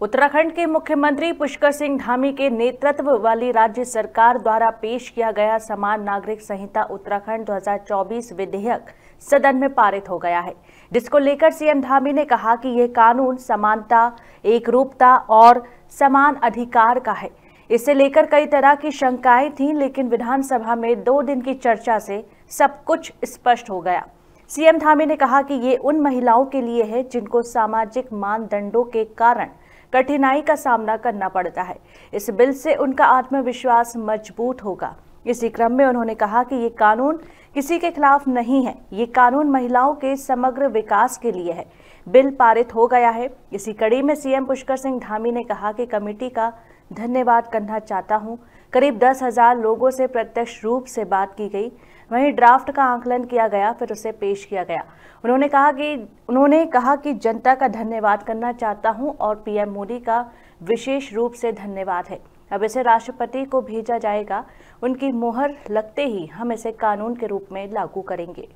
उत्तराखंड के मुख्यमंत्री पुष्कर सिंह धामी के नेतृत्व वाली राज्य सरकार द्वारा पेश किया गया समान नागरिक संहिता उत्तराखंड 2024 विधेयक सदन में पारित हो गया है। जिसको लेकर सीएम धामी ने कहा कि यह कानून समानता एक रूपता और समान अधिकार का है। इसे लेकर कई तरह की शंकाएँ थीं, लेकिन विधानसभा में दो दिन की चर्चा से सब कुछ स्पष्ट हो गया। सीएम धामी ने कहा कि ये उन महिलाओं के लिए है जिनको सामाजिक मानदंडों के कारण कठिनाई का सामना करना पड़ता है। इस बिल से उनका आत्मविश्वास मज़बूत होगा। इसी क्रम में उन्होंने कहा कि ये कानून किसी के खिलाफ नहीं है। ये कानून महिलाओं के समग्र विकास के लिए है। बिल पारित हो गया है। इसी कड़ी में सीएम पुष्कर सिंह धामी ने कहा कि कमेटी का धन्यवाद करना चाहता हूँ। करीब दस हज़ार लोगों से प्रत्यक्ष रूप से बात की गई। वहीं ड्राफ्ट का आकलन किया गया, फिर उसे पेश किया गया। उन्होंने कहा कि, उन्होंने कहा कि जनता का धन्यवाद करना चाहता हूँ और पीएम मोदी का विशेष रूप से धन्यवाद है। अब इसे राष्ट्रपति को भेजा जाएगा। उनकी मोहर लगते ही हम इसे कानून के रूप में लागू करेंगे।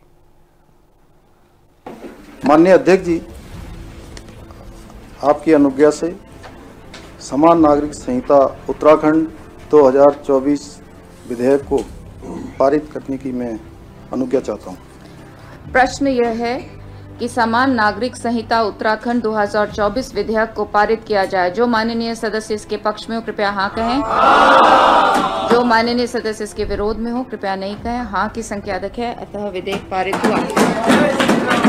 माननीय अध्यक्ष जी, आपकी अनुज्ञा से समान नागरिक संहिता, उत्तराखंड 2024 विधेयक को पारित करने की मैं अनुज्ञा चाहता हूँ। प्रश्न यह है कि समान नागरिक संहिता, उत्तराखंड 2024 विधेयक को पारित किया जाए। जो माननीय सदस्य इसके पक्ष में हो, कृपया हाँ कहें। जो माननीय सदस्य इसके विरोध में हो, कृपया नहीं कहें। हाँ की संख्या अधिक है, अतः विधेयक पारित हुआ।